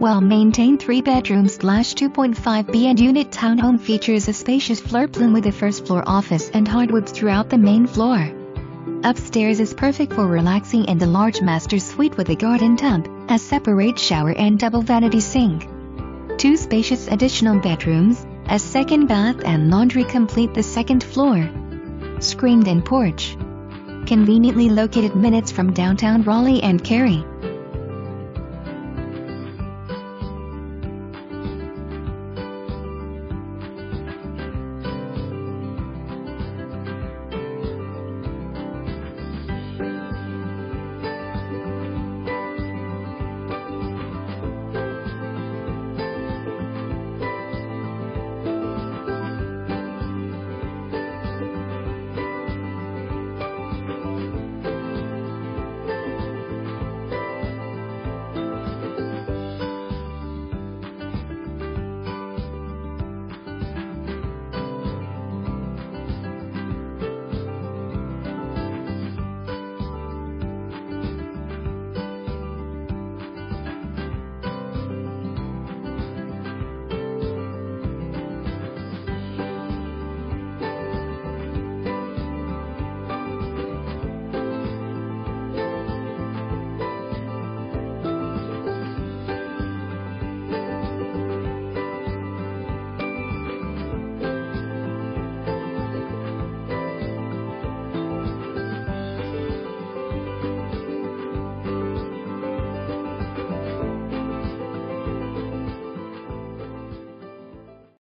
Well-maintained 3-bedroom slash 2.5 bed unit townhome features a spacious floor plan with a first-floor office and hardwoods throughout the main floor. Upstairs is perfect for relaxing and a large master suite with a garden tub, a separate shower and double vanity sink. Two spacious additional bedrooms, a second bath and laundry complete the second floor. Screened-in porch. Conveniently located minutes from downtown Raleigh and Cary.